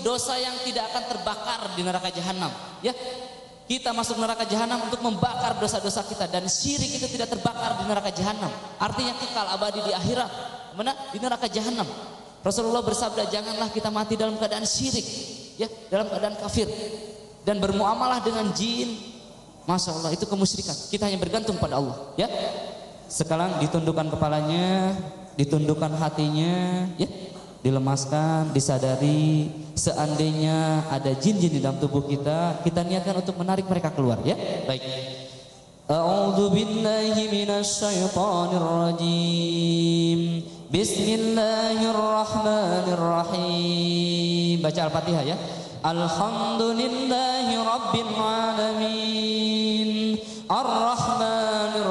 Dosa yang tidak akan terbakar di neraka jahanam. Ya, kita masuk neraka jahanam untuk membakar dosa-dosa kita dan syirik itu tidak terbakar di neraka jahanam. Artinya kekal abadi di akhirat. Mana? Di neraka jahanam. Rasulullah bersabda janganlah kita mati dalam keadaan syirik, ya, dalam keadaan kafir dan bermuamalah dengan jin. Masya Allah itu kemusyrikan. Kita hanya bergantung pada Allah, ya. Sekarang ditundukkan kepalanya, ditundukkan hatinya, ya dilemaskan, disadari seandainya ada jin-jin di dalam tubuh kita, kita niatkan untuk menarik mereka keluar ya. Baik. A'udzu billahi minasyaitonir rajim. Bismillahirrahmanirrahim. Baca Al-Fatihah ya. Alhamdulillahi rabbil alamin. Ar-Rahmanir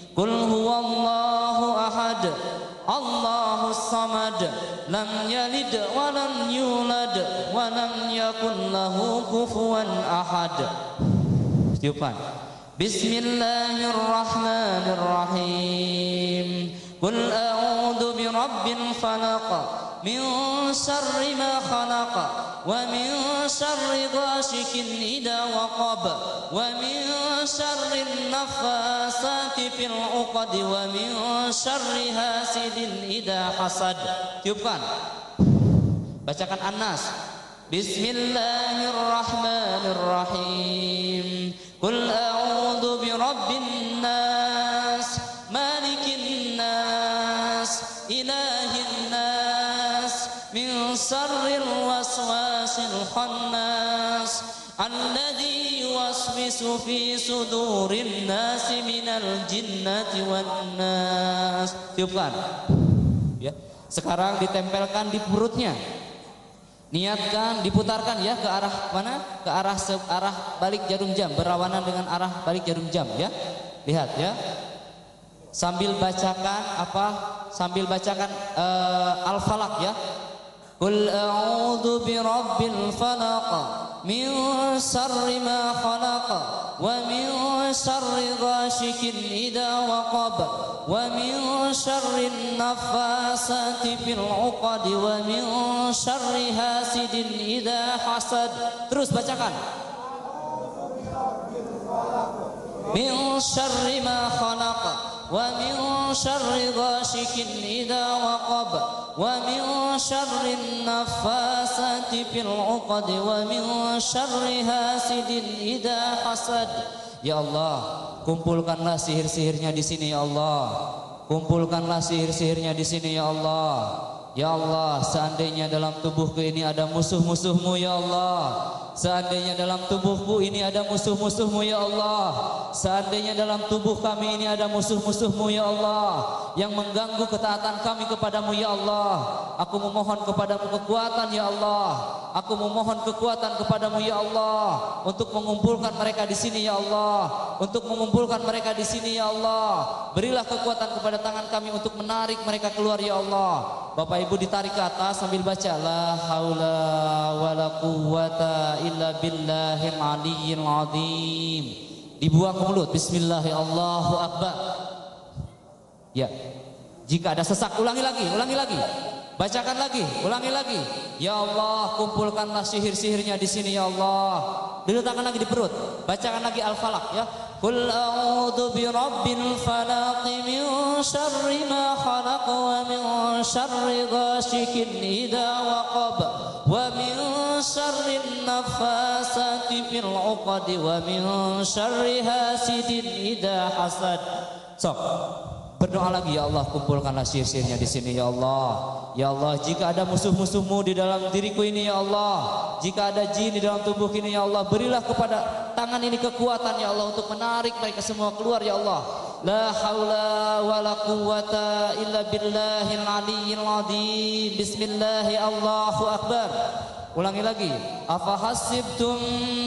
Qul huwallahu ahad. Allahu samad. Lam yalid wa lam yulad wa lam yakul lahu kufuwan ahad. Tiupan. Bismillahirrahmanirrahim. Qul a'udzu birabbil falaq min syarri ma khalaq wa min syarri ghasikin idza waqab wa min ilahin nas, min syarril waswasil khannas, alladzi fi sudurin nas minal jinnati wan nas. Tiupkan. Ya. Sekarang ditempelkan di perutnya. Niatkan diputarkan ya ke arah mana? Ke arah se arah balik jarum jam berlawanan dengan arah balik jarum jam ya. Lihat ya. Sambil bacakan apa? Sambil bacakan uh, Al-Falaq ya. Qul a'udzu birabbil falaq min syarri ma khalaq wa min syarri ghashikin idza waqab wa min syarri naffasati fil 'uqad wa min syarri hasidin idza hasad terus bacakan. min syarri ma khalaq ghashikin idza waqab wa min syarri naffasati fil 'uqad wa min syarri hasidin idza hasad Ya Allah, kumpulkanlah sihir-sihirnya di sini ya Allah. Kumpulkanlah sihir-sihirnya di sini ya Allah. Ya Allah, seandainya dalam tubuhku ini ada musuh-musuhmu ya Allah. Seandainya dalam tubuhku ini ada musuh-musuhmu ya Allah. Seandainya dalam tubuh kami ini ada musuh-musuhmu ya Allah. Yang mengganggu ketaatan kami kepadamu ya Allah. Aku memohon kepadamu kekuatan ya Allah. Aku memohon kekuatan kepadamu ya Allah. Untuk mengumpulkan mereka di sini ya Allah. Untuk mengumpulkan mereka di sini ya Allah. Berilah kekuatan kepada tangan kami untuk menarik mereka keluar ya Allah. Bapak Ibu ditarik ke atas sambil baca la haula wala quwata illa billahil aliyyil azim. Dibuang ke mulut. Bismillahirrahmanirrahim. akbar. Ya. Jika ada sesak ulangi lagi, ulangi lagi. Bacakan lagi, ulangi lagi. Ya Allah, kumpulkanlah sihir-sihirnya di sini ya Allah. Diletakkan lagi di perut. Bacakan lagi Al-Falaq ya. Qul a'udzu birabbil falaq min syarri ma khalaq wa min syarri ghasyikin idza waqab wa min syarri naffasati fil 'uqad wa min syarri hasidin idza hasad. Sok. Berdoa lagi ya Allah kumpulkanlah sihir-sihirnya di sini ya Allah. Ya Allah jika ada musuh-musuhmu di dalam diriku ini ya Allah. Jika ada jin di dalam tubuh ini ya Allah berilah kepada tangan ini kekuatan ya Allah untuk menarik mereka semua keluar ya Allah. La haula wa la quwata illa billahil aliyyil azim. Bismillahirrahmanirrahim. Allahu akbar. ulangi lagi apa hasibtum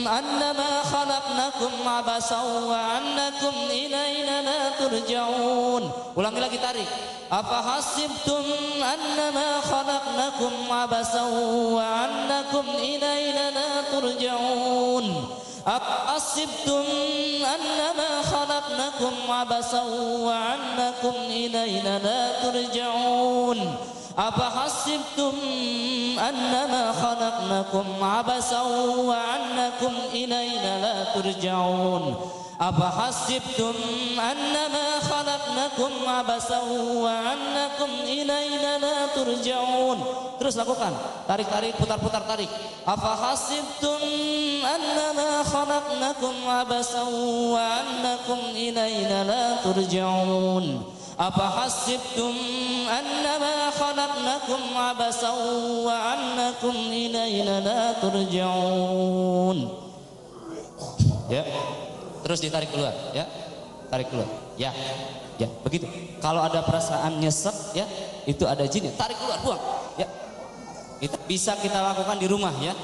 annama khalaqnakum abasan wa annakum ilaina la turja'un ulangi lagi tarik apa hasibtum annama khalaqnakum abasan wa annakum ilaina la turja'un أحسبتم أنما خلقناكم عبسا وعنكم إلينا لا ترجعون أفحسبتم أنما خلقناكم عبسا وعنكم إلينا لا ترجعون أفحسبتم أنما خلقناكم عبسا وأنكم إلينا لا ترجعون terus lakukan tarik tarik putar putar tarik أفحسبتم أنما خلقناكم عبسا وأنكم إلينا لا ترجعون أفحسبتم أنما خلقناكم عبسا وأنكم إلينا لا ترجعون ya terus ditarik keluar ya tarik keluar ya ya begitu kalau ada perasaan nyesek ya itu ada jin ya tarik keluar buang ya itu bisa kita lakukan di rumah ya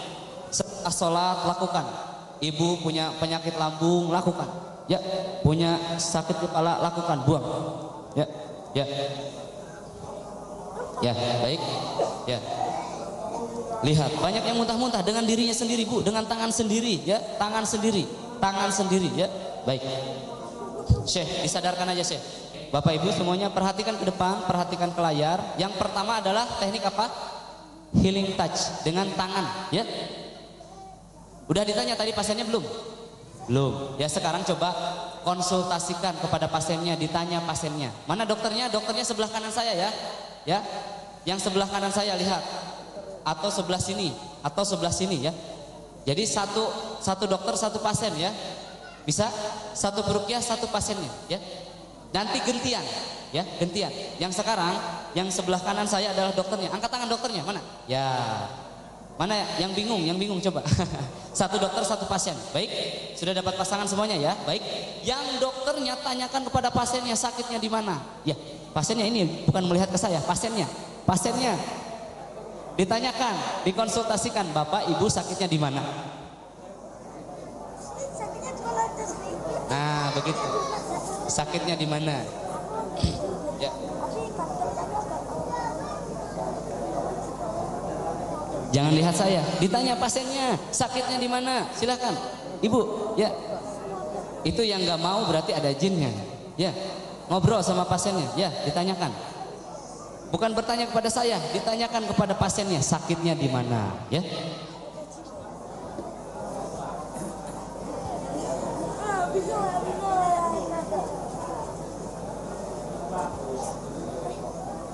setelah sholat lakukan ibu punya penyakit lambung lakukan ya punya sakit kepala lakukan buang ya ya ya baik ya lihat banyak yang muntah-muntah dengan dirinya sendiri bu dengan tangan sendiri ya tangan sendiri tangan sendiri ya. Baik. Syekh, disadarkan aja Syekh. Bapak Ibu semuanya perhatikan ke depan, perhatikan ke layar. Yang pertama adalah teknik apa? Healing touch dengan tangan, ya. Udah ditanya tadi pasiennya belum? Belum. Ya sekarang coba konsultasikan kepada pasiennya, ditanya pasiennya. Mana dokternya? Dokternya sebelah kanan saya ya. Ya. Yang sebelah kanan saya lihat. Atau sebelah sini, atau sebelah sini ya. Jadi satu satu dokter satu pasien ya. Bisa satu perukiah satu pasiennya ya. Nanti gentian ya, gentian. Yang sekarang yang sebelah kanan saya adalah dokternya. Angkat tangan dokternya. Mana? Ya. Mana ya? yang bingung? Yang bingung coba. satu dokter satu pasien. Baik. Sudah dapat pasangan semuanya ya. Baik. Yang dokternya tanyakan kepada pasiennya sakitnya di mana? Ya. Pasiennya ini bukan melihat ke saya, pasiennya. Pasiennya Ditanyakan, dikonsultasikan, Bapak Ibu sakitnya di mana? Nah, begitu. Sakitnya di mana? Jangan lihat saya, ditanya pasiennya, sakitnya di mana? Silahkan, Ibu, ya. Itu yang nggak mau berarti ada jinnya, ya. Ngobrol sama pasiennya, ya, ditanyakan. Bukan bertanya kepada saya, ditanyakan kepada pasiennya sakitnya di mana, ya.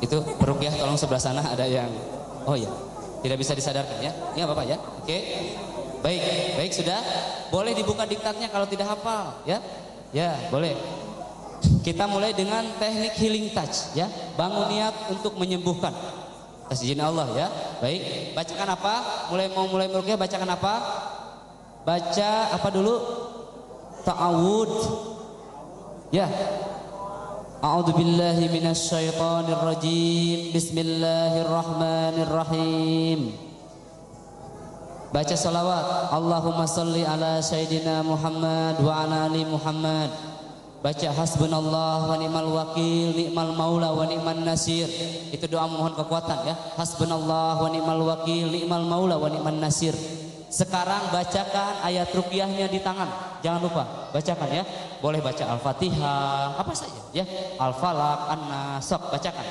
Itu perukiah tolong sebelah sana ada yang oh ya, tidak bisa disadarkan ya. Ini apa Pak ya? Oke. Baik, baik sudah. Boleh dibuka diktatnya kalau tidak hafal, ya. Ya, boleh. Kita mulai dengan teknik healing touch ya. Bangun niat untuk menyembuhkan. Atas izin Allah ya. Baik, bacakan apa? Mulai mau mulai merukyah bacakan apa? Baca apa dulu? Ta'awud. Ya. A'udzu billahi minasyaitonir rajim. Bismillahirrahmanirrahim. Baca salawat. Allahumma salli ala sayyidina Muhammad wa ala ali Muhammad. Baca hasbunallah wa ni'mal wakil, ni'mal maula wa ni'man nasir. Itu doa mohon kekuatan ya. Hasbunallah wa ni'mal wakil, ni'mal maula wa ni'man nasir. Sekarang bacakan ayat ruqyahnya di tangan jangan lupa bacakan ya. Boleh baca al-fatihah apa saja ya. Al-falak an-nasab bacakan.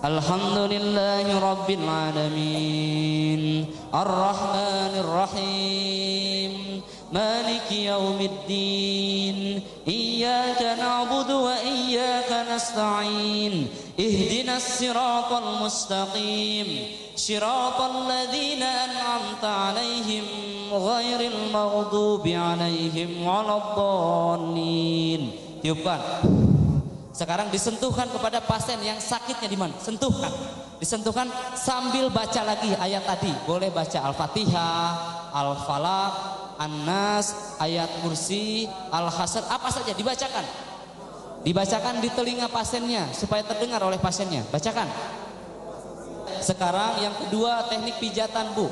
Alhamdulillahi Rabbil Alamin. Ar-Rahmanir Rahim Maliki Yawmiddin Iyaka na'budu wa iyaka nasta'in. Ihdinas siratal mustaqim. صراط الذين أنعمت عليهم غير المغضوب عليهم ولا الضالين tiupkan sekarang disentuhkan kepada pasien yang sakitnya di mana sentuhkan disentuhkan sambil baca lagi ayat tadi boleh baca al-fatihah al-falaq An-Nas, ayat kursi, Al-Hasr, apa saja dibacakan. Dibacakan di telinga pasiennya supaya terdengar oleh pasiennya. Bacakan. Sekarang yang kedua teknik pijatan bu.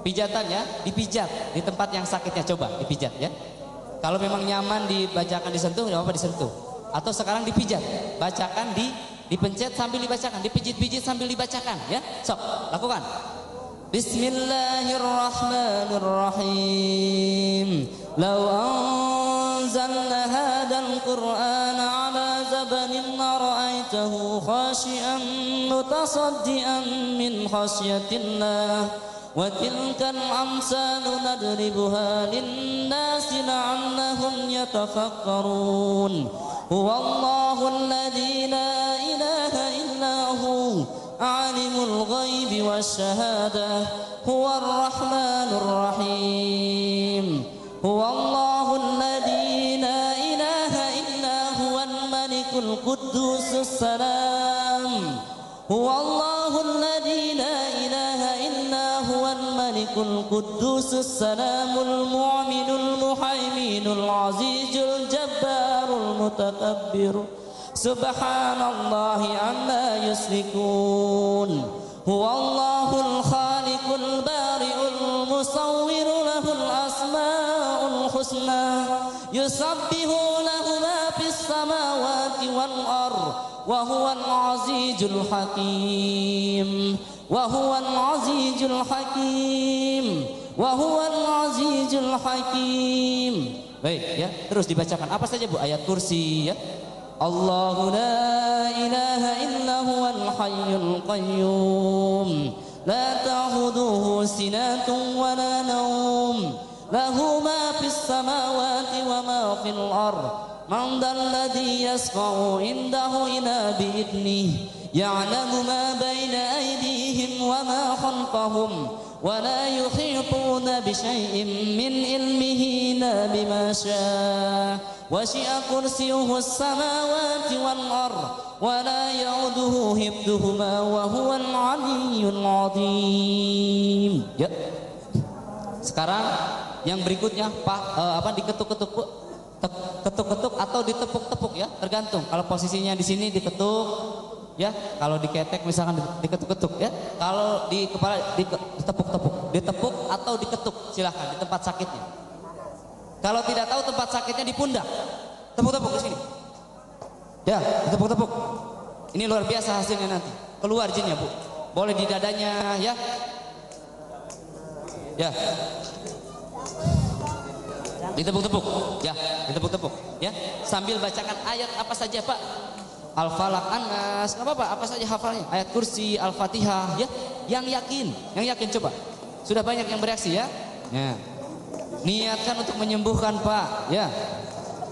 Pijatan ya, dipijat di tempat yang sakitnya. Coba dipijat ya. Kalau memang nyaman dibacakan disentuh, ya apa disentuh. Atau sekarang dipijat, bacakan di dipencet sambil dibacakan, dipijit-pijit sambil dibacakan ya. Sok, lakukan. Bismillahirrahmanirrahim. Lau anzalna hadzal Qur'ana ra'aitahu khashi'an mutasaddian min khasyatillah. وتلك الأمثال نضربها للناس لعلهم يتفكرون. هو الله الذي لا إله إلا هو عالم الغيب والشهادة. هو الرحمن الرحيم. هو الله القدوس السلام. هو الله الذي لا إله إلا هو الملك القدوس السلام المؤمن المحيمين العزيز الجبار المتكبر. سبحان الله عما يشركون. هو الله الخالق البارئ المصور له الأسماء الحسنى. يسبح له السماوات والأرض وهو العزيز الحكيم وهو العزيز الحكيم وهو العزيز الحكيم Baik ya, terus dibacakan apa saja Bu ayat kursi ya. الله لا إله إلا هو الحي القيوم لا تأخذه سنة ولا نوم له ما في السماوات وما في الأرض من ذا الذي يسمع عنده إلى بإذنه يعلم ما بين أيديهم وما خلفهم ولا يحيطون بشيء من علمه إلا بما شاء. وسع كرسيه السماوات والأرض ولا يعوده حفظهما وهو العلي العظيم. sekarang yang berikutnya pak uh, apa diketuk-ketuk ketuk-ketuk atau ditepuk-tepuk ya tergantung kalau posisinya di sini diketuk ya kalau diketek misalkan diketuk-ketuk ya kalau di kepala ditepuk-tepuk ditepuk atau diketuk silahkan di tempat sakitnya kalau tidak tahu tempat sakitnya di pundak, tepuk-tepuk ke sini. Ya, tepuk-tepuk. Ini luar biasa hasilnya nanti. Keluar jinnya, Bu. Boleh di dadanya, ya. Ya. Ditepuk-tepuk. Ya, ditepuk-tepuk, ya. Sambil bacakan ayat apa saja, Pak. Al-Falaq, An-Nas, apa-apa, apa saja hafalnya. Ayat kursi, Al-Fatihah, ya. Yang yakin, yang yakin coba. Sudah banyak yang bereaksi ya. Ya. Niatkan untuk menyembuhkan Pak. Ya.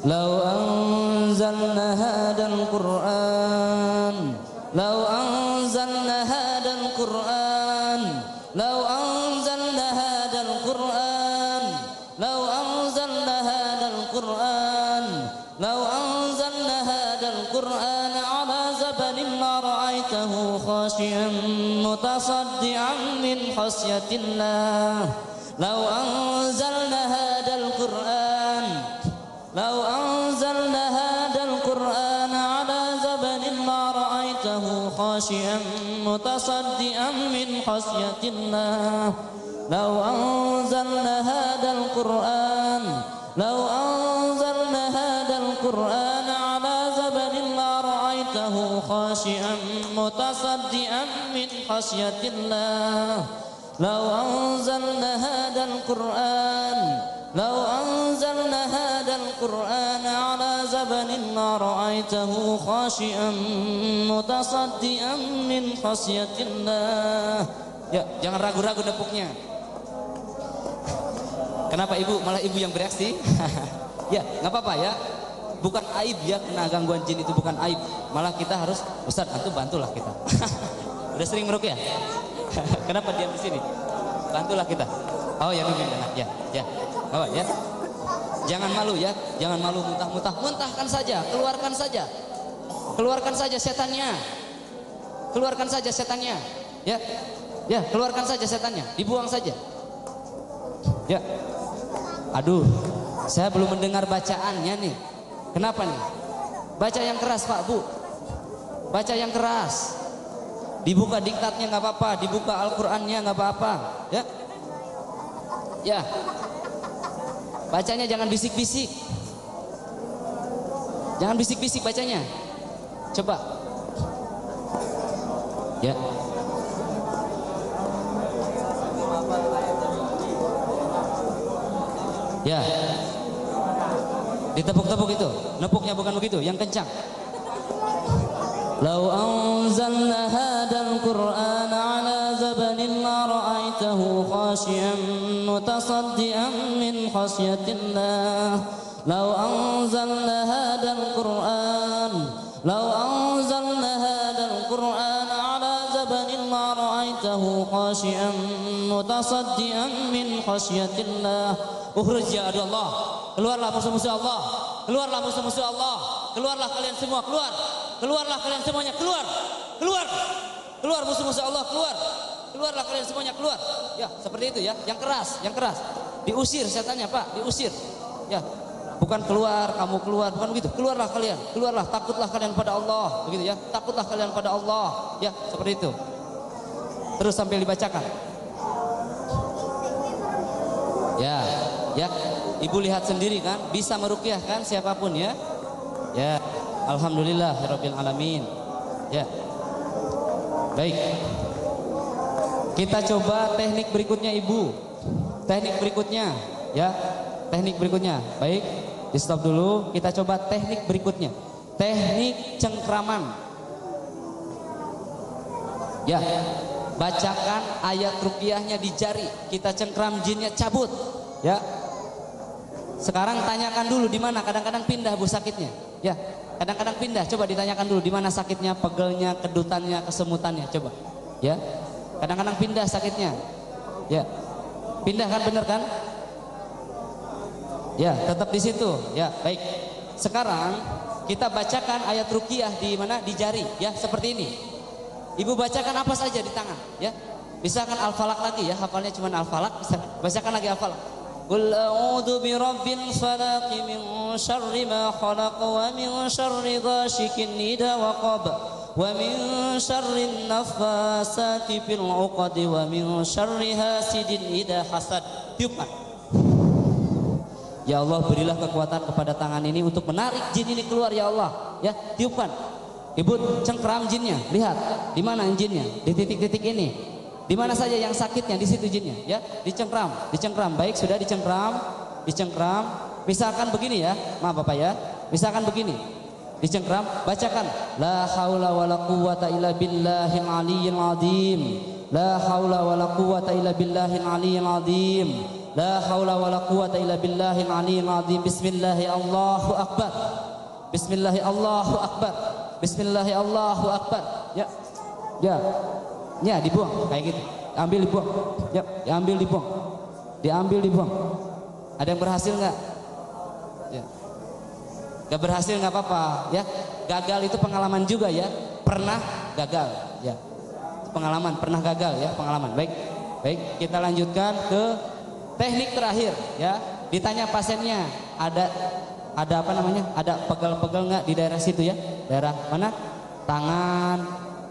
Lau anzalna hadal Qur'an Lau anzalna khashian mutasaddian min khasyatillah لو أنزلنا هذا القرآن لو أنزلنا هذا القرآن على زبن ما رأيته خاشعا متصدئا من خشية الله. لو أنزلنا هذا القرآن لو أنزلنا هذا القرآن رأيته خاشعا متصدئا من خشية الله لو أنزلنا هذا القرآن لو أنزلنا هذا القرآن على زبن ما رأيته خاشئا متصدئا من خشية الله Ya, jangan ragu-ragu nepuknya. Kenapa ibu malah ibu yang bereaksi? ya, nggak apa-apa ya. Bukan aib ya, kena gangguan jin itu bukan aib. Malah kita harus, Ustaz, antum bantulah kita. Udah sering merukyah? Kenapa diam di sini? Bantulah kita. Oh ya, ya, ya, ya. Oh ya. Jangan malu ya, jangan malu muntah-muntah. Muntahkan saja, keluarkan saja. Keluarkan saja setannya. Keluarkan saja setannya. Ya. Ya, keluarkan saja setannya, dibuang saja. Ya. Aduh, saya belum mendengar bacaannya nih. Kenapa nih? Baca yang keras Pak Bu. Baca yang keras. Dibuka diktatnya nggak apa-apa, dibuka Al-Qur'annya nggak apa-apa, ya. Ya. Bacanya jangan bisik-bisik. Jangan bisik-bisik bacanya. Coba. Ya. Ya. Ditepuk-tepuk itu. Nepuknya bukan begitu, yang kencang. Lau anzalna hadal Qur'an ala zabanin ma ra'aitahu khashiyan mutasaddian min khasyatillah. Lau anzalna hadal Qur'an Lau anzalna hadal Qur'an ala zabanin ma ra'aitahu khashiyan mutasaddian min khasyatillah. Ukhruj ya Allah keluarlah musuh-musuh Allah keluarlah musuh-musuh Allah keluarlah kalian semua keluar Keluarlah kalian semuanya, keluar. Keluar. Keluar musuh-musuh Allah, keluar. Keluarlah kalian semuanya, keluar. Ya, seperti itu ya, yang keras, yang keras. Diusir setannya, Pak, diusir. Ya. Bukan keluar, kamu keluar, bukan begitu. Keluarlah kalian, keluarlah, takutlah kalian pada Allah, begitu ya. Takutlah kalian pada Allah. Ya, seperti itu. Terus sampai dibacakan. Ya, ya. Ibu lihat sendiri kan, bisa merukyah kan siapa pun ya. Ya. Alhamdulillah Rabbil Alamin. Ya. Baik. Kita coba teknik berikutnya Ibu. Teknik berikutnya Ya. Teknik berikutnya. Baik Di stop dulu. Kita coba teknik berikutnya. Teknik cengkraman. Ya. Bacakan ayat rupiahnya di jari. Kita cengkram jinnya cabut. Ya sekarang tanyakan dulu di mana kadang-kadang pindah bu sakitnya. Ya, Kadang-kadang pindah, coba ditanyakan dulu di mana sakitnya, pegelnya, kedutannya, kesemutannya, coba. Ya. Kadang-kadang pindah sakitnya. Ya. Pindah kan bener kan? Ya, tetap di situ. Ya, baik. Sekarang kita bacakan ayat rukiah di mana? Di jari, ya, seperti ini. Ibu bacakan apa saja di tangan, ya. Bisa kan al-falak lagi ya, hafalnya cuma al-falak, bacakan lagi al-falak. قل أعوذ برب الفلق من شر ما خلق ومن شر غاشك إذا وقب ومن شر النفاسات في العقد ومن شر حاسد إذا حسد tiupkan Ya Allah berilah kekuatan kepada tangan ini untuk menarik jin ini keluar ya Allah ya tiupkan Ibu cengkram jinnya lihat di mana jinnya di titik-titik ini di mana saja yang sakitnya di situ jinnya, ya. Dicengkram, dicengkram. Baik, sudah dicengkram, dicengkram. Misalkan begini ya, maaf Bapak ya. Misalkan begini. Dicengkram, bacakan la haula wala quwata illa billahil aliyyil azim. La haula wala quwata illa billahil aliyyil azim. La haula wala quwata illa billahil aliyyil azim. Bismillah Allahu akbar. Bismillah Allahu akbar. Bismillah Allahu akbar. Ya. Ya. Ya dibuang kayak gitu. Ambil dibuang. Ya, diambil dibuang. Diambil dibuang. Ada yang berhasil nggak? Ya. Gak berhasil nggak apa-apa ya. Gagal itu pengalaman juga ya. Pernah gagal ya. Pengalaman pernah gagal ya pengalaman. Baik. Baik, kita lanjutkan ke teknik terakhir ya. Ditanya pasiennya ada ada apa namanya? Ada pegel-pegel nggak di daerah situ ya? Daerah mana? Tangan,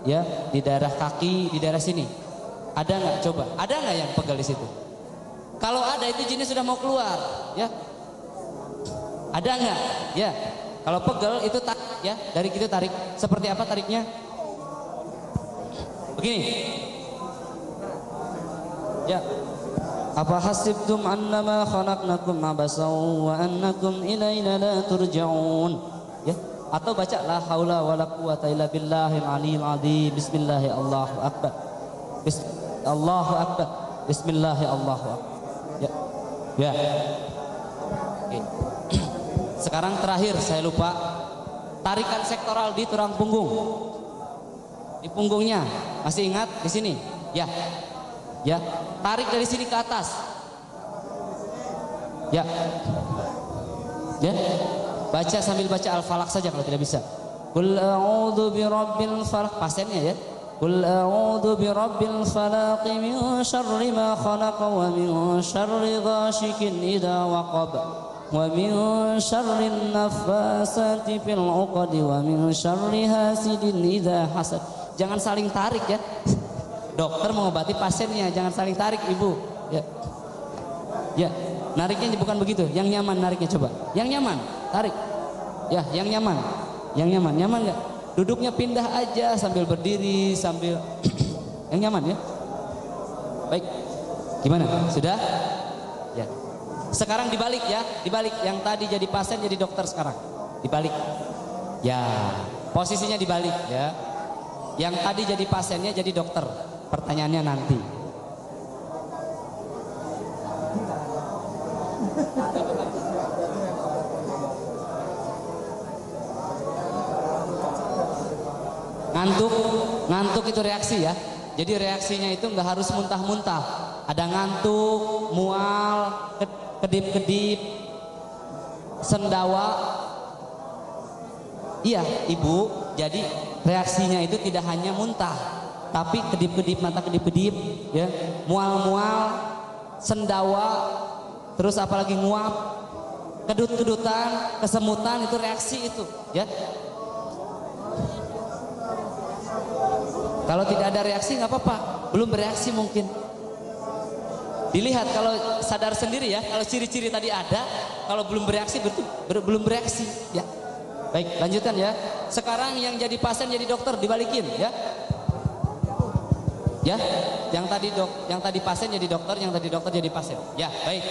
ya di daerah kaki di daerah sini. Ada nggak? Coba. Ada nggak yang pegal di situ? Kalau ada itu jenis sudah mau keluar ya. Ada nggak? Ya. Kalau pegel itu tak ya. Dari kita tarik. Seperti apa tariknya? Begini. Ya. Apa hasibtum annama khalaqnakum abasaw wa annakum ilaina la turja'un? Ya atau baca la haula wala quwata illa billahil aliyil azim bismillah Allahu akbar Bis Allahu akbar bismillah Allahu akbar ya. Ya. Oke. sekarang terakhir saya lupa. Tarikan sektoral di tulang punggung. Di punggungnya. Masih ingat? Di sini? Ya. Ya. Tarik dari sini ke atas. Ya. Ya Baca sambil baca Al-Falaq saja kalau tidak bisa. kul a'udzu birabbil falaq. Pasennya ya. kul a'udzu birabbil falaq min syarri ma khalaq wa min syarri ghashikin idza waqab. Wa min syarri nafasati fil 'uqad wa min syarri hasidin idza hasad. Jangan saling tarik ya. Dokter mengobati pasiennya, jangan saling tarik Ibu. Ya. Ya, nariknya bukan begitu. Yang nyaman nariknya coba. Yang nyaman tarik ya yang nyaman yang nyaman nyaman nggak Duduknya pindah aja sambil berdiri, sambil yang nyaman ya. Baik. Gimana? Sudah? Ya. Sekarang dibalik ya, dibalik. Yang tadi jadi pasien jadi dokter sekarang. Dibalik. Ya, posisinya dibalik ya. Yang tadi jadi pasiennya jadi dokter. Pertanyaannya nanti. Ngantuk ngantuk itu reaksi ya. Jadi reaksinya itu nggak harus muntah-muntah. Ada ngantuk mual kedip-kedip sendawa. Iya ibu. Jadi reaksinya itu tidak hanya muntah tapi kedip-kedip mata kedip-kedip ya. Mual-mual sendawa terus apalagi nguap. Kedut-kedutan kesemutan itu reaksi itu ya Kalau tidak ada reaksi nggak apa-apa, belum bereaksi mungkin. Dilihat kalau sadar sendiri ya, kalau ciri-ciri tadi ada, kalau belum bereaksi berarti ber, belum bereaksi ya. Baik, lanjutkan ya. Sekarang yang jadi pasien jadi dokter dibalikin ya. Ya, yang tadi dok, yang tadi pasien jadi dokter, yang tadi dokter jadi pasien. Ya, baik.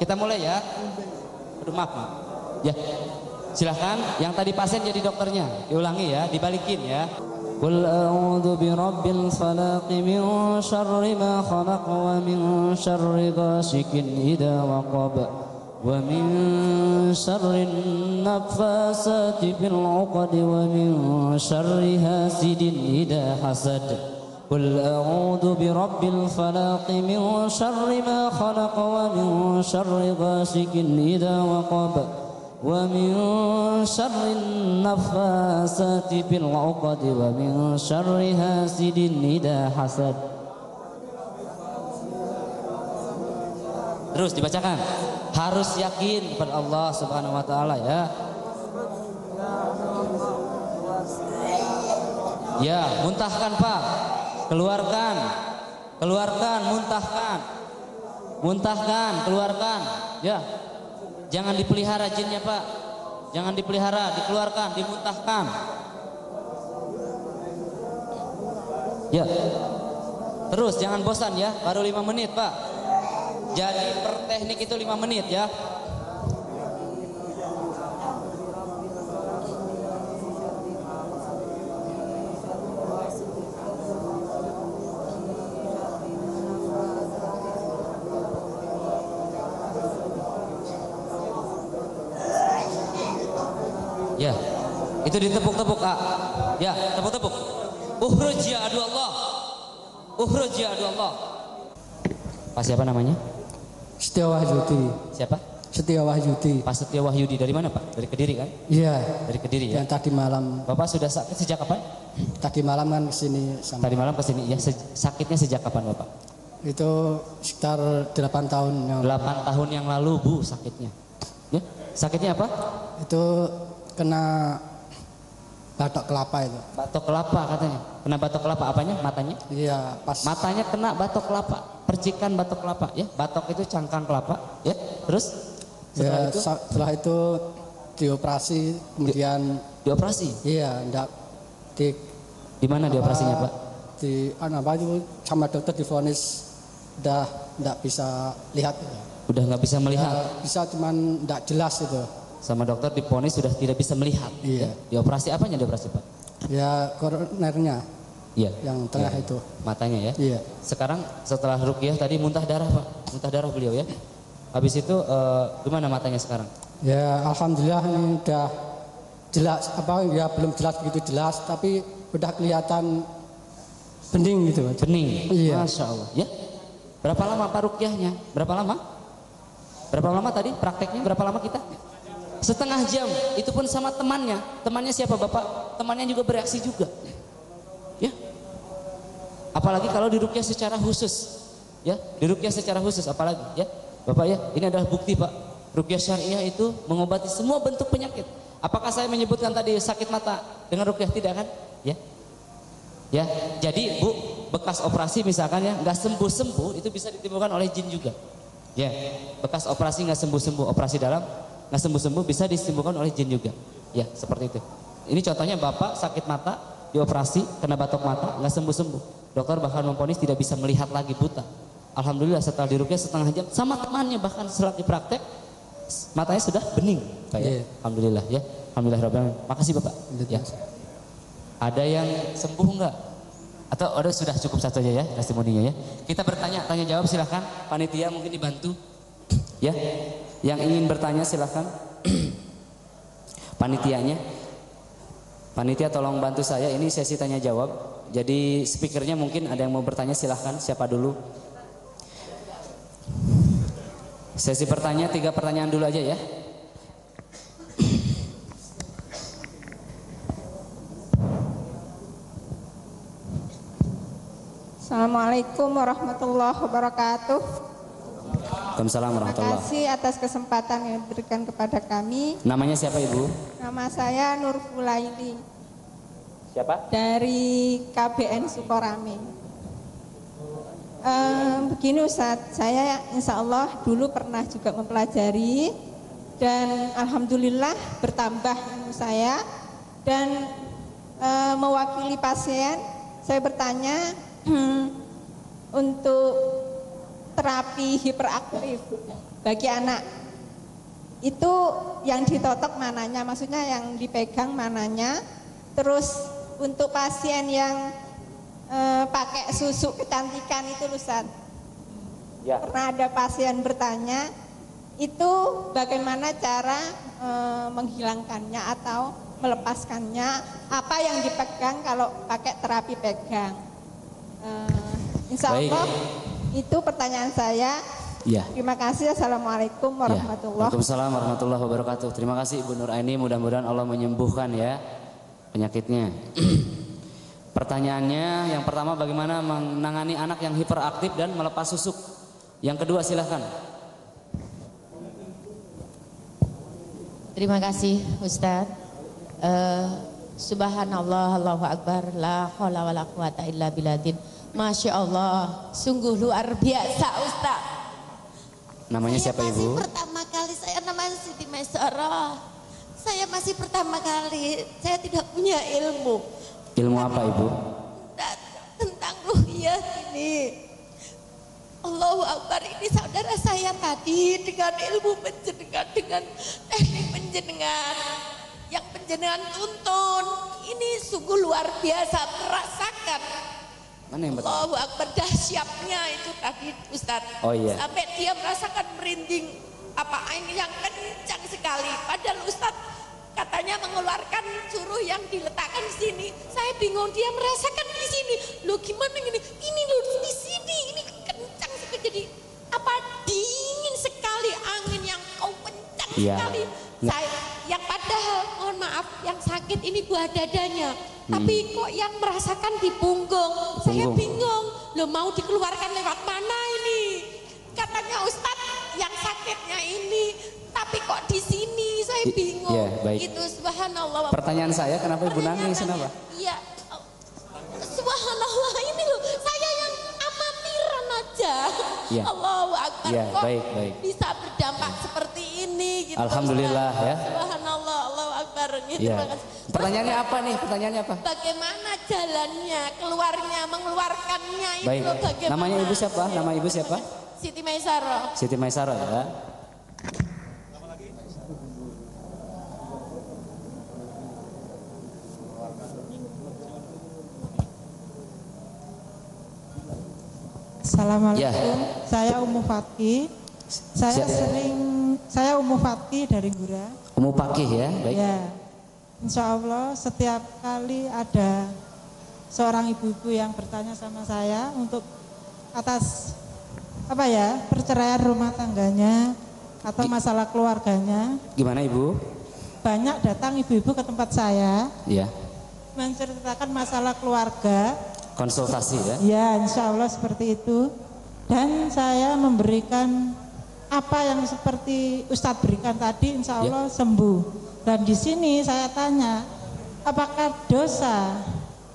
Kita mulai ya. Aduh maaf, maaf. Ya. Silahkan, yang tadi pasien jadi dokternya. Diulangi ya, dibalikin ya. قل أعوذ برب الفلاق من شر ما خلق ومن شر غاشك إذا وقب ومن شر النفاسات في العقد ومن شر حاسد إذا حسد قل أعوذ برب الفلاق من شر ما خلق ومن شر غاشك إذا وقب ومن شر النفاسات في العقد ومن شر حاسد إذا حسد Terus dibacakan. Harus yakin kepada Allah Subhanahu wa taala ya. Ya, muntahkan Pak. Keluarkan. Keluarkan, muntahkan. Muntahkan, keluarkan. Ya, Jangan dipelihara jinnya pak. Jangan dipelihara, dikeluarkan, dimuntahkan. Ya. Terus jangan bosan ya, baru lima menit pak. Jadi per teknik itu lima menit ya. Itu ditepuk-tepuk. Ya, tepuk-tepuk. Uhruj ya adu Allah. Uhruj ya adu Allah. Pak siapa namanya? Setia Wahyudi. Siapa? Setia Wahyudi. Pak Setia Wahyudi dari mana Pak? Dari Kediri kan? Iya. Dari Kediri ya. Yang tadi malam. Bapak sudah sakit sejak kapan? Tadi malam kan ke sini sama. Tadi malam ke sini ya. Sakitnya sejak kapan Bapak? Itu sekitar 8 tahun yang 8 tahun yang lalu Bu sakitnya. Ya? Sakitnya apa? Itu kena Batok kelapa itu. Batok kelapa katanya. Kena batok kelapa apanya? Matanya? Iya, pas. Matanya kena batok kelapa. Percikan batok kelapa ya. Batok itu cangkang kelapa ya. Terus setelah ya, itu setelah itu dioperasi kemudian Di, dioperasi? Iya, enggak di di mana dioperasinya, Pak? Di anu apa itu sama dokter difonis udah enggak bisa lihat. Udah nggak bisa melihat? Bisa cuman enggak jelas itu sama dokter diponis sudah tidak bisa melihat. Iya. Ya. Dioperasi apanya dioperasi Pak? Ya koronernya. Iya. Yang tengah ya. itu. Matanya ya. Iya. Sekarang setelah rukyah tadi muntah darah Pak, muntah darah beliau ya. Habis itu uh, gimana matanya sekarang? Ya alhamdulillah ini udah jelas apa ya belum jelas begitu jelas tapi udah kelihatan bening gitu. Bening. Iya. Masya Allah. Ya. Berapa lama Pak rukyahnya? Berapa lama? Berapa lama tadi prakteknya? Berapa lama kita? Setengah jam itu pun sama temannya temannya siapa bapak temannya juga bereaksi juga ya Apalagi kalau dirukyah secara khusus. Ya, dirukyah secara khusus apalagi ya. Bapak ya, ini adalah bukti Pak. Rukyah syariah itu mengobati semua bentuk penyakit. Apakah saya menyebutkan tadi sakit mata dengan rukyah tidak kan? Ya. Ya, jadi Bu, bekas operasi misalkan ya nggak sembuh-sembuh itu bisa ditimbulkan oleh jin juga. Ya, bekas operasi nggak sembuh-sembuh, operasi dalam nggak sembuh-sembuh bisa ditimbulkan oleh jin juga. Ya, seperti itu. Ini contohnya Bapak sakit mata, dioperasi, kena batok mata, nggak sembuh-sembuh. Dokter bahkan memponis tidak bisa melihat lagi buta. Alhamdulillah setelah dirukyah setengah jam sama temannya bahkan setelah dipraktek matanya sudah bening. Kayak Iya. Alhamdulillah ya. Alhamdulillah Rabbil. Makasih Bapak. Ya. Ada yang sembuh enggak? Atau ada sudah cukup satu aja ya testimoninya ya. Kita bertanya, tanya jawab silahkan. Panitia mungkin dibantu. Ya. Yang ingin bertanya silahkan. Panitianya. Panitia tolong bantu saya. Ini sesi tanya jawab. Jadi speakernya mungkin ada yang mau bertanya silahkan. Siapa dulu? Sesi pertanyaan tiga pertanyaan dulu aja ya. Assalamualaikum warahmatullahi wabarakatuh. Waalaikumsalam Terima warahmatullahi kasih atas kesempatan yang diberikan kepada kami. Namanya siapa Ibu? Nama saya Nur Fulaili Siapa? dari KBN Sukorame. Eh, begini Ustadz, saya insya Allah dulu pernah juga mempelajari dan Alhamdulillah bertambah ilmu saya dan eh, mewakili pasien saya bertanya untuk terapi hiperaktif bagi anak. Itu yang ditotok mananya maksudnya yang dipegang mananya. Terus untuk pasien yang eh, pakai susu kecantikan itu Ustaz. Ya. pernah ada pasien bertanya itu bagaimana cara eh, menghilangkannya atau melepaskannya? Apa yang dipegang kalau pakai terapi pegang? Eh, insya Baik. Itu pertanyaan saya Ya. terima kasih assalamualaikum warahmatullahi Waalaikumsalam warahmatullahi wabarakatuh. Terima kasih Ibu Nur Aini, mudah-mudahan Allah menyembuhkan ya penyakitnya. Pertanyaannya yang pertama bagaimana menangani anak yang hiperaktif dan melepas susuk? Yang kedua silahkan. Terima kasih Ustadz. Eh, Subhanallah, Allahu Akbar, la haula wala quwata illa biladin. Masya Allah, sungguh luar biasa Ustadz. Namanya saya siapa masih Ibu? pertama kali saya namanya Siti Maisara. Saya masih pertama kali, saya tidak punya ilmu Ilmu apa Ibu? tentang ruhiyah ini. Allahu Akbar ini saudara saya tadi dengan ilmu penjenengan dengan teknik penjenengan yang penjenengan tuntun ini sungguh luar biasa terasakan Mana yang betul? Allahu Akbar dahsyatnya itu tadi Ustadz. Oh iya. Sampai dia merasakan merinding apa angin yang kencang sekali. Padahal Ustadz katanya mengeluarkan suruh yang diletakkan di sini. Saya bingung dia merasakan di sini. Loh gimana ini? Ini loh di sini. Ini kencang sekali. Jadi apa dingin sekali angin yang kau kencang Iya. sekali. Saya yang padahal mohon maaf yang sakit ini buah dadanya. Tapi kok yang merasakan di punggung. Saya bingung. Loh mau dikeluarkan lewat mana ini? Katanya Ustadz yang sakitnya ini. Tapi kok di sini saya bingung. iya, baik. Itu subhanallah. Pertanyaan saya kenapa Ibu nangis kenapa? Iya. Subhanallah ini loh. Saya aja. Iya. Allahu Akbar. Kok baik, baik. bisa berdampak seperti ini gitu. Alhamdulillah, Ustaz. ya. Subhanallah, Allahu Akbar. Gitu, kasih. Pertanyaannya apa nih? Pertanyaannya apa? Bagaimana jalannya, keluarnya, mengeluarkannya itu Baik. bagaimana? Namanya Ibu siapa? Nama Ibu siapa? Siti Maisaro. Siti Maisara ya. Assalamualaikum. Ya. Saya Umu Fatki. Saya Siap. sering saya Umu Fatki dari Gura. Umu Pakih ya, baik. Ya. Insya Allah setiap kali ada seorang ibu-ibu yang bertanya sama saya untuk atas apa ya perceraian rumah tangganya atau masalah keluarganya Gimana Ibu? banyak datang ibu-ibu ke tempat saya Iya. menceritakan masalah keluarga konsultasi ya. Ya, insya Allah seperti itu. Dan saya memberikan apa yang seperti Ustadz berikan tadi, insya Ya. Allah sembuh. Dan di sini saya tanya, apakah dosa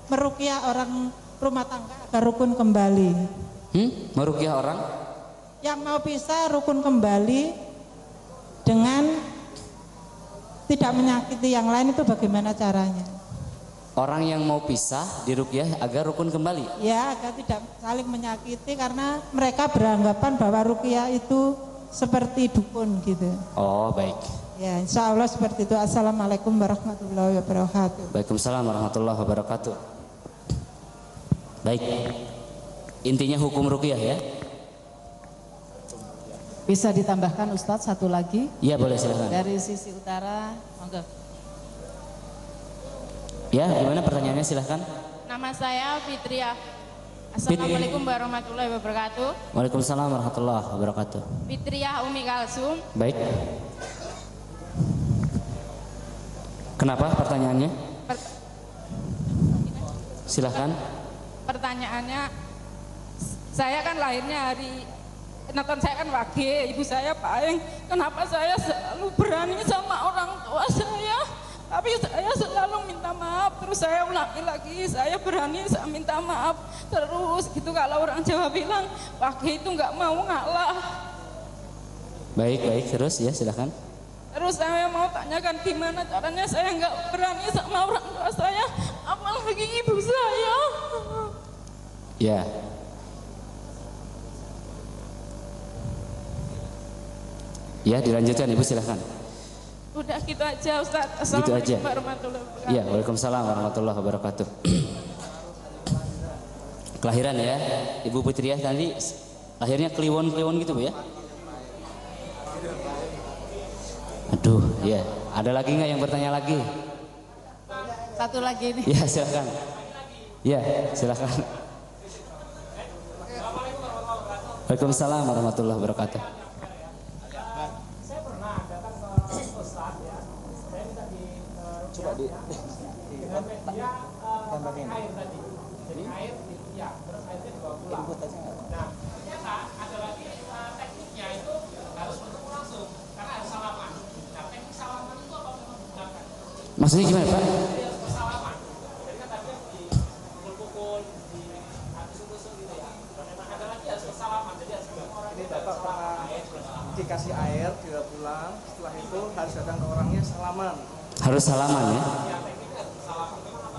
merukyah orang rumah tangga agar rukun kembali? Hmm? Merukyah orang? Yang mau bisa rukun kembali dengan tidak menyakiti yang lain itu bagaimana caranya? Orang yang mau pisah dirukyah agar rukun kembali. Ya, agar tidak saling menyakiti karena mereka beranggapan bahwa rukyah itu seperti dukun gitu. Oh, baik. Ya, insya Allah seperti itu. Assalamualaikum warahmatullahi wabarakatuh. Waalaikumsalam warahmatullahi wabarakatuh. Baik. Intinya hukum rukyah ya. Bisa ditambahkan Ustadz satu lagi Iya, boleh silakan. dari sisi utara. Monggo. Ya, gimana pertanyaannya silahkan. Nama saya Fitria. Assalamualaikum warahmatullahi wabarakatuh. Waalaikumsalam warahmatullahi wabarakatuh. Fitria Umi Kalsum. Baik. Kenapa pertanyaannya? Per- Silahkan. pertanyaannya, saya kan lahirnya hari Nonton saya kan wage, ibu saya paling. Kenapa saya selalu berani sama orang tua saya? Tapi saya selalu minta maaf, terus saya ulangi lagi, saya berani saya minta maaf. Terus gitu kalau orang Jawa bilang, wage itu nggak mau ngalah. Baik, baik. Terus ya, silahkan. Terus saya mau tanyakan gimana caranya saya nggak berani sama orang tua saya, apalagi ibu saya. Ya. Ya, dilanjutkan Ibu silahkan. Udah gitu aja Ustaz. Gitu aja. Assalamualaikum warahmatullahi wabarakatuh. Ya, Waalaikumsalam warahmatullahi wabarakatuh. Kelahiran ya, Ibu Putriah tadi lahirnya kliwon-kliwon gitu Bu ya? Aduh, ya. Ada lagi nggak yang bertanya lagi? Satu lagi nih. Ya, silakan. Ya, silakan. Waalaikumsalam warahmatullahi wabarakatuh. Maksudnya gimana Pak? dikasih air dia pulang setelah itu harus datang ke orangnya salaman Harus salaman ya?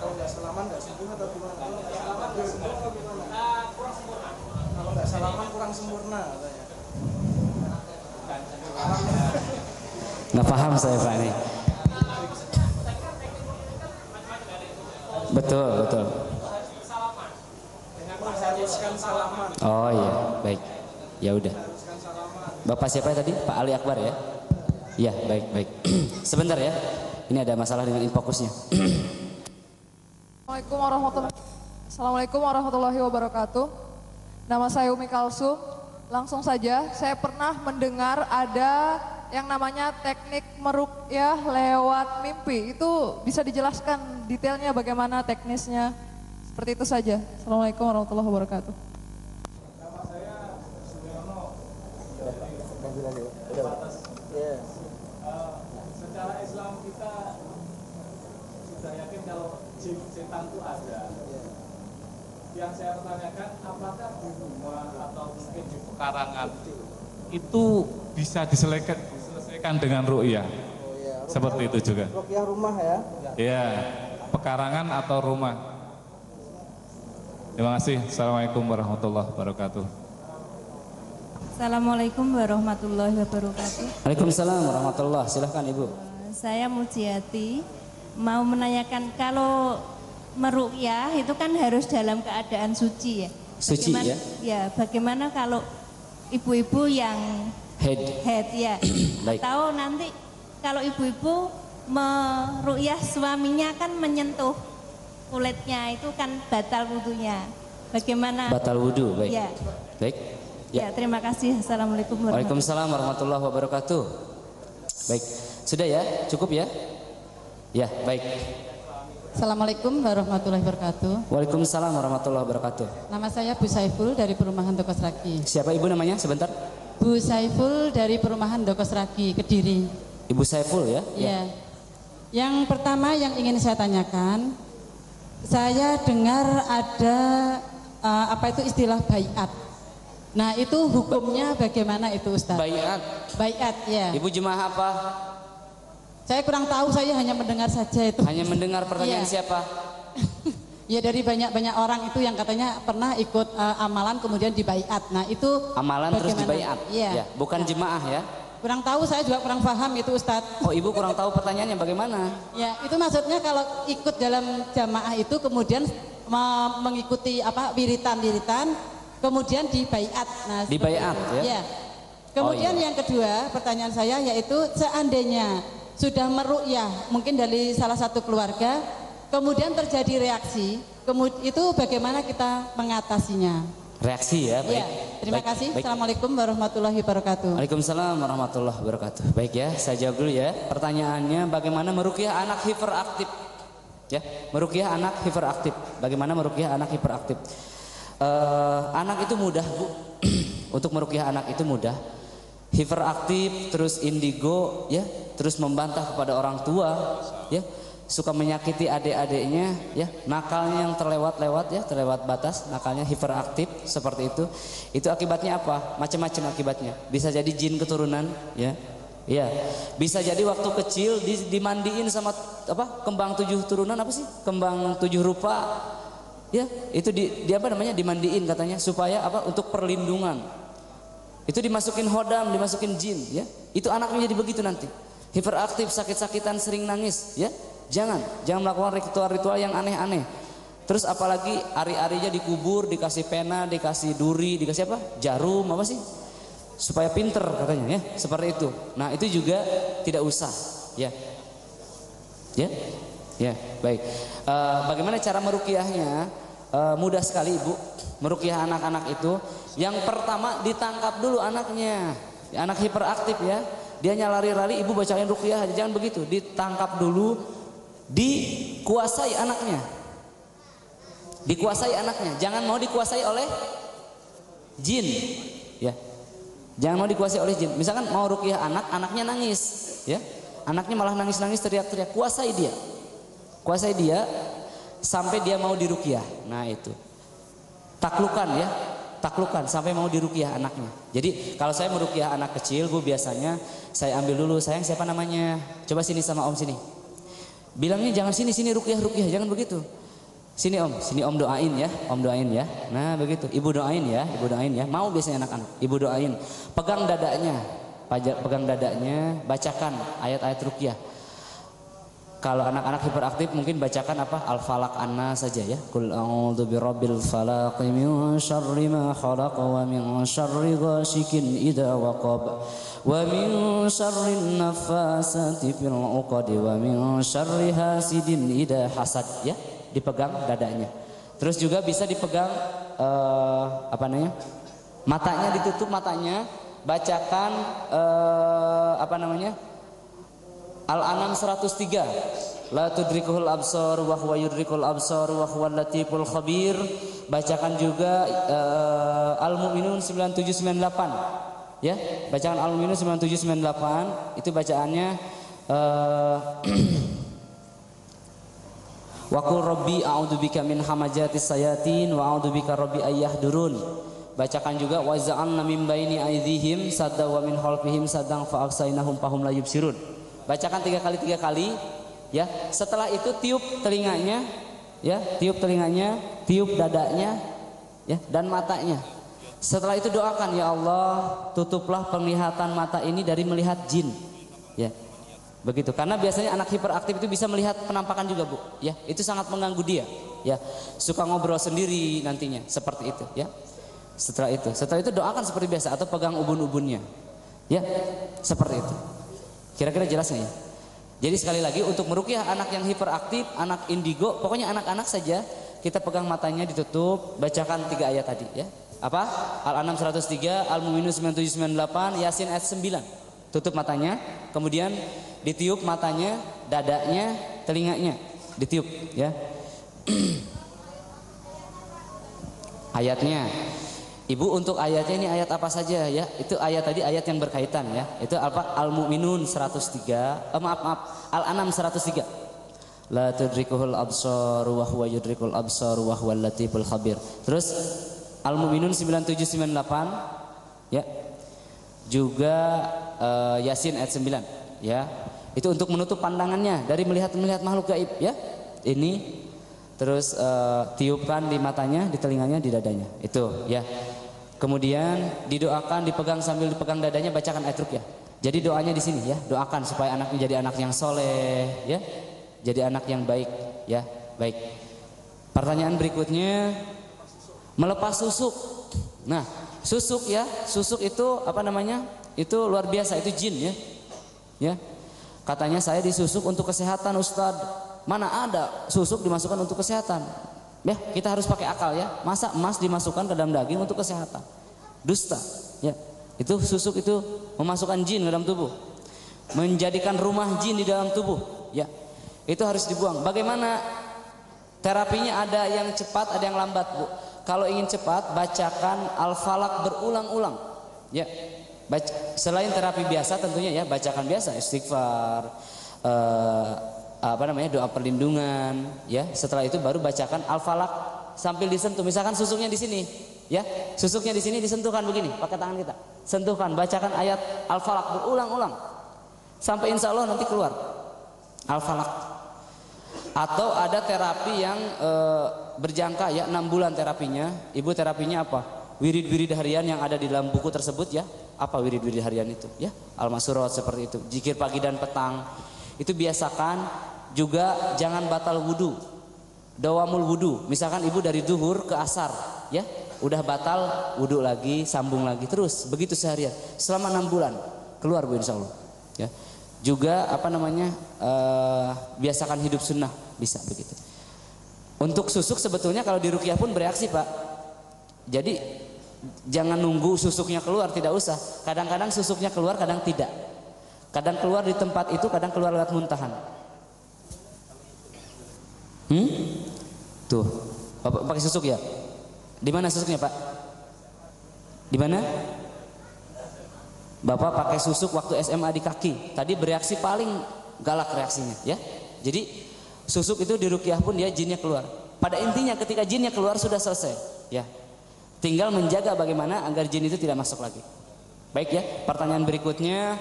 kalau nggak salaman nggak sembuh atau gimana kalau nggak salaman nggak sembuh atau gimana kalau nggak salaman kurang sempurna katanya Nggak paham saya Pak ini. Betul, betul. Oh iya, baik. Ya udah. Bapak siapa tadi? Pak Ali Akbar ya? Iya, baik, baik. Sebentar ya. Ini ada masalah dengan infokusnya. Assalamualaikum warahmatullahi Assalamualaikum warahmatullahi wabarakatuh. Nama saya Umi Kalsum. Langsung saja, saya pernah mendengar ada yang namanya teknik merukyah lewat mimpi. Itu bisa dijelaskan detailnya bagaimana teknisnya? Seperti itu saja. Assalamualaikum warahmatullahi wabarakatuh. secara Islam kita sudah yakin kalau jin setan itu ada yang saya pertanyakan apakah di rumah atau mungkin di pekarangan itu bisa diselesaikan, diselesaikan dengan ru'yah seperti itu juga rukyah rumah ya Ya, pekarangan atau rumah. Terima kasih. Assalamualaikum warahmatullahi wabarakatuh. Assalamualaikum warahmatullahi wabarakatuh. Waalaikumsalam warahmatullahi Silahkan Ibu. Saya Mujiati mau menanyakan kalau merukyah itu kan harus dalam keadaan suci ya. Suci, Bagaimana- ya? Ya, bagaimana kalau ibu-ibu yang Head. head ya? Baik. Tahu nanti kalau ibu-ibu merukyah suaminya kan menyentuh kulitnya itu kan batal wudhunya. Bagaimana? Batal wudhu, baik. Ya. Baik. Ya, terima kasih. Assalamualaikum warahmatullahi Waalaikumsalam warahmatullahi wabarakatuh. Baik, sudah ya, cukup ya? Ya, baik. Assalamualaikum warahmatullahi wabarakatuh. Waalaikumsalam warahmatullahi wabarakatuh. Nama saya Bu Saiful dari Perumahan Dokos Ragi. Siapa ibu namanya? Sebentar. Bu Saiful dari Perumahan Dokos Ragi, Kediri. Ibu Saiful ya? Iya. Yang pertama yang ingin saya tanyakan, saya dengar ada eh, apa itu istilah bayat. Nah itu hukumnya bagaimana itu Ustaz? Bayat. Bayat ya. Ibu jemaah apa? Saya kurang tahu, saya hanya mendengar saja itu. Hanya mendengar pertanyaan Iya. siapa? Ya dari banyak-banyak orang itu yang katanya pernah ikut eh, amalan kemudian dibayat. Nah itu Amalan terus bagaimana? dibayat. Iya. Ya, bukan jemaah ya. Kurang tahu, saya juga kurang paham itu Ustadz. Oh ibu kurang tahu pertanyaannya bagaimana? Ya, itu maksudnya kalau ikut dalam jamaah itu kemudian me- mengikuti apa wiritan-wiritan, kemudian dibaiat. Nah, Dibaiat, ya? Ya. Kemudian Oh, iya. yang kedua, pertanyaan saya yaitu seandainya sudah meru'yah mungkin dari salah satu keluarga, kemudian terjadi reaksi, kemud- itu bagaimana kita mengatasinya? Reaksi ya, baik. Ya, terima Baik, kasih. baik. Assalamualaikum warahmatullahi wabarakatuh. Waalaikumsalam warahmatullahi wabarakatuh. Baik ya, saya jawab dulu ya. Pertanyaannya bagaimana merukyah anak hiperaktif? Ya, merukyah anak hiperaktif. Bagaimana merukyah anak hiperaktif? Eh, anak itu mudah, Bu. Untuk merukyah anak itu mudah. Hiperaktif, terus indigo, ya, terus membantah kepada orang tua, ya, suka menyakiti adik-adiknya, ya, nakalnya yang terlewat-lewat, ya, terlewat batas, nakalnya hiperaktif seperti itu. Itu akibatnya apa? Macam-macam akibatnya. Bisa jadi jin keturunan, ya, Iya, bisa jadi waktu kecil di- dimandiin sama apa kembang tujuh turunan apa sih? Kembang tujuh rupa, ya itu di, di apa namanya dimandiin katanya supaya apa? Untuk perlindungan. Itu dimasukin hodam, dimasukin jin, ya. Itu anaknya jadi begitu nanti. Hiperaktif, sakit-sakitan, sering nangis, ya. Jangan, jangan melakukan ritual-ritual yang aneh-aneh. Terus apalagi ari-arinya dikubur, dikasih pena, dikasih duri, dikasih apa? Jarum, apa sih? Supaya pinter katanya, ya. Seperti itu. Nah itu juga tidak usah, ya. Ya, ya, baik. Eh, bagaimana cara merukiahnya? Eh, mudah sekali ibu, merukiah anak-anak itu. Yang pertama ditangkap dulu anaknya, anak hiperaktif ya. Dia lari-lari, ibu bacain rukiah jangan begitu. Ditangkap dulu, dikuasai anaknya. Dikuasai anaknya, jangan mau dikuasai oleh jin, ya. Jangan mau dikuasai oleh jin. Misalkan mau rukiah anak, anaknya nangis, ya. Anaknya malah nangis-nangis teriak-teriak, kuasai dia. Kuasai dia sampai dia mau dirukiah. Nah, itu. Taklukan ya. Taklukan sampai mau dirukiah anaknya. Jadi kalau saya merukiah anak kecil, Bu biasanya saya ambil dulu, sayang siapa namanya? Coba sini sama Om sini. Bilangnya jangan sini sini rukiah rukiah, jangan begitu. Sini Om, sini Om doain ya, Om doain ya. Nah begitu, Ibu doain ya, Ibu doain ya. Mau biasanya anak-anak, Ibu doain. Pegang dadanya, pegang dadanya, bacakan ayat-ayat rukiah. Kalau anak-anak hiperaktif mungkin bacakan apa? Al-Falaq Anna saja ya. Qul a'udzu birabbil falaq min syarri ma khalaq wa min syarri ghasikin idza waqab wa min syarri nafasati fil 'uqad wa min syarri hasidin idza hasad ya. Dipegang dadanya. Terus juga bisa dipegang eh, apa namanya? Matanya ditutup matanya, bacakan eh, apa namanya? Al-An'am 103. La tudrikuhul absar wa huwa yudrikul absar wa huwal latiful khabir. Bacakan juga eh, Al-Mu'minun 9798. Ya, bacaan Al-Mu'minun 9798 itu bacaannya eh Wa qul rabbi a'udzubika min hamajatis sayatin wa a'udzubika rabbi ayyahdurun. Bacakan juga wa za'alna min baini aydihim sadda wa min khalfihim saddang fa aksainahum fahum la yubsirun. Bacakan tiga kali tiga kali ya. Setelah itu tiup telinganya ya, tiup telinganya, tiup dadanya ya dan matanya. Setelah itu doakan ya Allah, tutuplah penglihatan mata ini dari melihat jin. Ya. Begitu. Karena biasanya anak hiperaktif itu bisa melihat penampakan juga, Bu. Ya, itu sangat mengganggu dia. Ya. Suka ngobrol sendiri nantinya, seperti itu, ya. Setelah itu, setelah itu doakan seperti biasa atau pegang ubun-ubunnya. Ya. Seperti itu. Kira-kira jelas nggak ya? Jadi sekali lagi untuk merukyah anak yang hiperaktif, anak indigo, pokoknya anak-anak saja kita pegang matanya ditutup, bacakan tiga ayat tadi ya. Apa? Al-An'am 103, Al-Mu'minun 9798, Yasin ayat 9. Tutup matanya, kemudian ditiup matanya, dadanya, telinganya. ditiup ya. Ayatnya Ibu untuk ayatnya ini ayat apa saja ya? Itu ayat tadi ayat yang berkaitan ya. Itu apa? Al-Mu'minun 103. Eh, maaf maaf. Al-An'am 103. La tudrikuhul absar wa huwa yudrikul absar wa latiful khabir. Terus Al-Mu'minun 9798 ya. Juga uh, Yasin ayat 9 ya. Itu untuk menutup pandangannya dari melihat-melihat makhluk gaib ya. Ini terus uh, tiupkan di matanya, di telinganya, di dadanya. Itu ya. Kemudian didoakan, dipegang sambil dipegang dadanya bacakan ayat rukyah. Jadi doanya di sini ya, doakan supaya anaknya jadi anak yang soleh, ya, jadi anak yang baik, ya, baik. Pertanyaan berikutnya, melepas susuk. Nah, susuk ya, susuk itu apa namanya? Itu luar biasa, itu jin ya, ya. Katanya saya disusuk untuk kesehatan Ustadz. Mana ada susuk dimasukkan untuk kesehatan? Ya, kita harus pakai akal ya. Masa emas dimasukkan ke dalam daging untuk kesehatan? Dusta. Ya. Itu susuk itu memasukkan jin ke dalam tubuh. Menjadikan rumah jin di dalam tubuh. Ya. Itu harus dibuang. Bagaimana terapinya ada yang cepat, ada yang lambat, Bu. Kalau ingin cepat, bacakan Al-Falak berulang-ulang. Ya. Baca, selain terapi biasa tentunya ya, bacakan biasa istighfar, uh, apa namanya doa perlindungan ya. Setelah itu baru bacakan al-falak sambil disentuh. Misalkan susuknya di sini ya. Susuknya di sini disentuhkan begini pakai tangan kita. Sentuhkan bacakan ayat al-falak berulang-ulang. Sampai insya Allah nanti keluar. Al-falak atau ada terapi yang e, berjangka ya enam bulan terapinya. Ibu terapinya apa? Wirid-wirid harian yang ada di dalam buku tersebut ya. Apa wirid-wirid harian itu ya? Al-masurat seperti itu. Jikir pagi dan petang itu biasakan juga jangan batal wudhu dawamul wudhu misalkan ibu dari duhur ke asar ya. Udah batal wudhu lagi sambung lagi terus. Begitu seharian. Selama enam bulan. Keluar bu insya Allah. Ya. Juga apa namanya uh, biasakan hidup sunnah. Bisa begitu. Untuk susuk sebetulnya kalau di rukiah pun bereaksi pak. Jadi jangan nunggu susuknya keluar tidak usah. Kadang-kadang susuknya keluar kadang tidak kadang keluar di tempat itu kadang keluar lewat muntahan Hmm? Tuh. Bapak pakai susuk ya? Di mana susuknya, Pak? Di mana? Bapak pakai susuk waktu SMA di kaki. Tadi bereaksi paling galak reaksinya, ya. Jadi susuk itu di rukiah pun dia jinnya keluar. Pada intinya ketika jinnya keluar sudah selesai, ya. Tinggal menjaga bagaimana agar jin itu tidak masuk lagi. Baik ya, pertanyaan berikutnya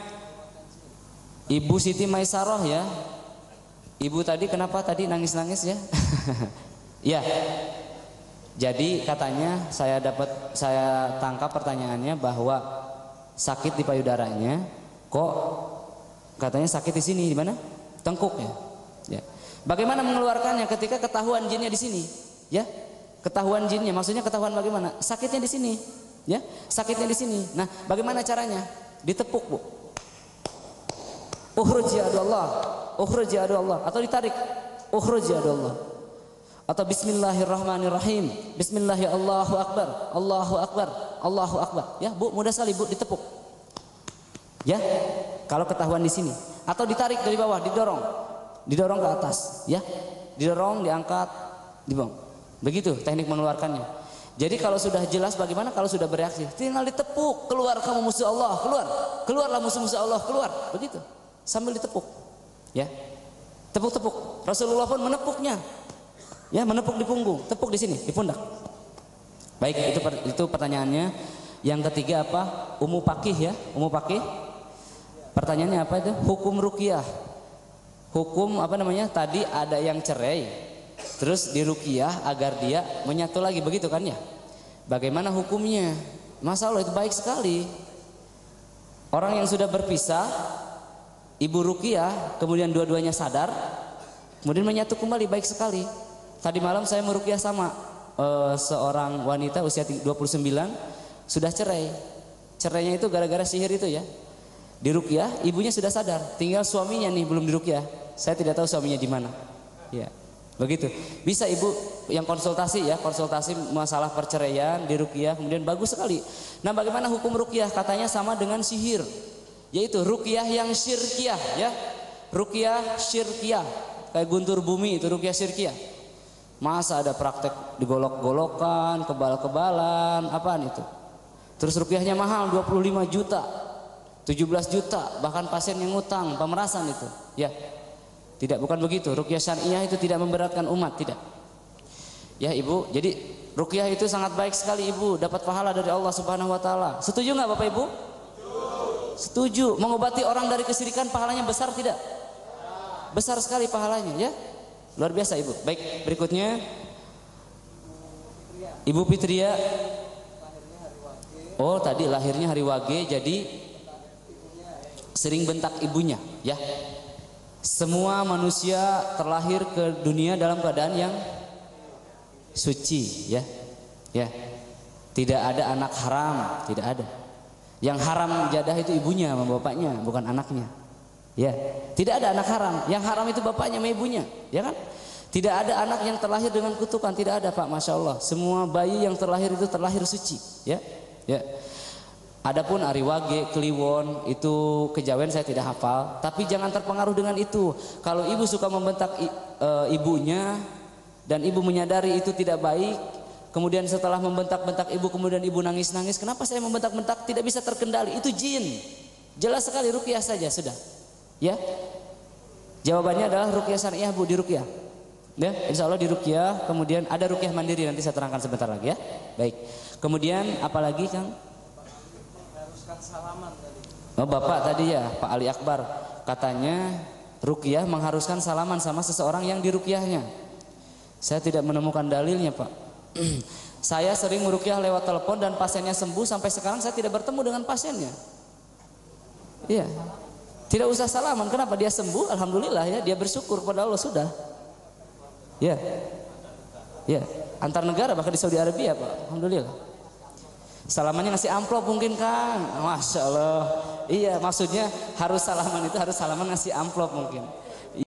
Ibu Siti Maisaroh ya, Ibu tadi kenapa tadi nangis-nangis ya? ya. Jadi katanya saya dapat saya tangkap pertanyaannya bahwa sakit di payudaranya kok katanya sakit di sini di mana? Tengkuk ya. Ya. Bagaimana mengeluarkannya ketika ketahuan jinnya di sini? Ya. Ketahuan jinnya maksudnya ketahuan bagaimana? Sakitnya di sini. Ya. Sakitnya di sini. Nah, bagaimana caranya? Ditepuk, Bu. Ukhruj ya Allah. Ukhruj ya Allah. Atau ditarik. Ukhruj ya Allah. Atau bismillahirrahmanirrahim. Bismillah Allahu akbar. Allahu akbar. Allahu akbar. Ya Bu mudah sekali Bu ditepuk. Ya kalau ketahuan di sini. Atau ditarik dari bawah didorong. Didorong ke atas. Ya didorong diangkat dibuang begitu teknik mengeluarkannya jadi kalau sudah jelas bagaimana kalau sudah bereaksi? Tinggal ditepuk keluar kamu musuh Allah keluar. Keluarlah musuh-musuh Allah keluar. Begitu sambil ditepuk Ya. Tepuk-tepuk. Rasulullah pun menepuknya. Ya, menepuk di punggung, tepuk di sini, di pundak. Baik, itu itu pertanyaannya. Yang ketiga apa? Umu pakih ya, umu pakih. Pertanyaannya apa itu? Hukum rukiah. Hukum apa namanya? Tadi ada yang cerai, terus di rukiah agar dia menyatu lagi begitu kan ya? Bagaimana hukumnya? Masalah itu baik sekali. Orang yang sudah berpisah Ibu Rukiah kemudian dua-duanya sadar kemudian menyatu kembali baik sekali. Tadi malam saya merukiah sama uh, seorang wanita usia 29 sudah cerai. Cerainya itu gara-gara sihir itu ya. Di rukiah ibunya sudah sadar, tinggal suaminya nih belum di rukiah. Saya tidak tahu suaminya di mana. Ya. Begitu. Bisa ibu yang konsultasi ya, konsultasi masalah perceraian di rukiah kemudian bagus sekali. Nah, bagaimana hukum rukiah? Katanya sama dengan sihir yaitu ruqyah yang syirkiyah ya ruqyah syirkiyah kayak guntur bumi itu rukyah syirkiah. Masa ada praktek digolok-golokan, kebal-kebalan, apaan itu? Terus rukyahnya mahal 25 juta, 17 juta, bahkan pasien yang ngutang, pemerasan itu. Ya. Tidak bukan begitu. Rukyah syariah itu tidak memberatkan umat, tidak. Ya Ibu, jadi rukyah itu sangat baik sekali Ibu, dapat pahala dari Allah Subhanahu wa taala. Setuju nggak Bapak Ibu? Setuju. Mengobati orang dari kesirikan pahalanya besar tidak? Besar sekali pahalanya, ya. Luar biasa Ibu. Baik, berikutnya Ibu Fitria Oh, tadi lahirnya hari Wage jadi sering bentak ibunya, ya. Semua manusia terlahir ke dunia dalam keadaan yang suci, ya. Ya. Tidak ada anak haram, tidak ada. Yang haram jadah itu ibunya sama bapaknya, bukan anaknya. Ya, tidak ada anak haram. Yang haram itu bapaknya sama ibunya, ya kan? Tidak ada anak yang terlahir dengan kutukan, tidak ada Pak, masya Allah. Semua bayi yang terlahir itu terlahir suci, ya, ya. Adapun Ariwage, Kliwon itu kejawen saya tidak hafal, tapi jangan terpengaruh dengan itu. Kalau ibu suka membentak i, e, ibunya dan ibu menyadari itu tidak baik, kemudian setelah membentak-bentak ibu kemudian ibu nangis-nangis, kenapa saya membentak-bentak tidak bisa terkendali? Itu jin. Jelas sekali rukyah saja sudah. Ya. Jawabannya adalah rukyah syariah Bu di rukyah. Ya, insya Allah di rukyah, kemudian ada rukyah mandiri nanti saya terangkan sebentar lagi ya. Baik. Kemudian apalagi Kang? Oh, Bapak tadi ya, Pak Ali Akbar katanya rukyah mengharuskan salaman sama seseorang yang di rukyahnya. Saya tidak menemukan dalilnya, Pak. saya sering merukyah lewat telepon dan pasiennya sembuh sampai sekarang saya tidak bertemu dengan pasiennya. Iya. Tidak usah salaman. Kenapa? Dia sembuh, alhamdulillah ya. Dia bersyukur pada Allah sudah. Ya. Ya, antar negara bahkan di Saudi Arabia, Pak. Alhamdulillah. Salamannya ngasih amplop mungkin kan? Masya Allah. Iya, maksudnya harus salaman itu harus salaman ngasih amplop mungkin.